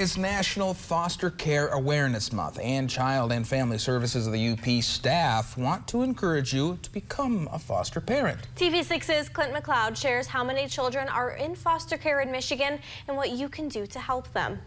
is National Foster Care Awareness Month, and Child and Family Services of the UP staff want to encourage you to become a foster parent. TV6's Clint McLeod shares how many children are in foster care in Michigan and what you can do to help them.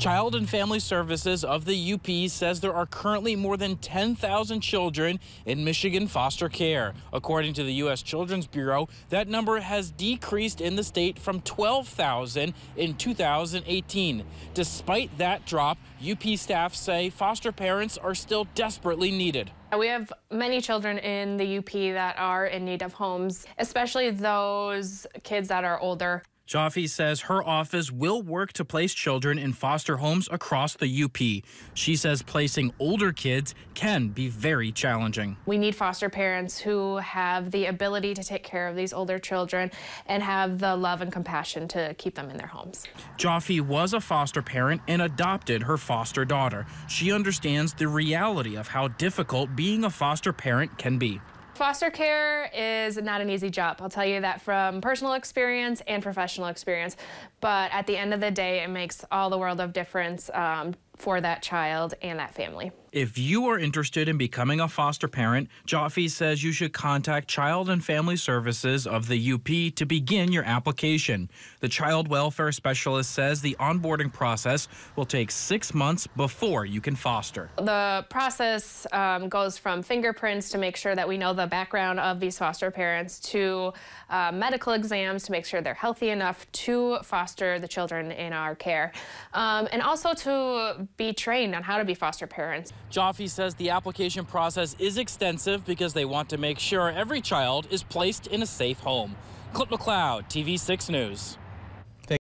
Child and Family Services of the UP says there are currently more than 10,000 children in Michigan foster care. According to the U.S. Children's Bureau, that number has decreased in the state from 12,000 in 2018. Despite that drop, UP staff say foster parents are still desperately needed. We have many children in the UP that are in need of homes, especially those kids that are older. Jaffe says her office will work to place children in foster homes across the UP. She says placing older kids can be very challenging. We need foster parents who have the ability to take care of these older children and have the love and compassion to keep them in their homes. Jaffe was a foster parent and adopted her foster daughter. She understands the reality of how difficult being a foster parent can be. Foster care is not an easy job. I'll tell you that from personal experience and professional experience. But at the end of the day, it makes all the world of difference um, for that child and that family. If you are interested in becoming a foster parent, Jaffe says you should contact Child and Family Services of the UP to begin your application. The child welfare specialist says the onboarding process will take six months before you can foster. The process um, goes from fingerprints to make sure that we know the background of these foster parents to uh, medical exams to make sure they're healthy enough to foster the children in our care, um, and also to be trained on how to be foster parents. Jaffe says the application process is extensive because they want to make sure every child is placed in a safe home. Clint McLeod, TV6 News.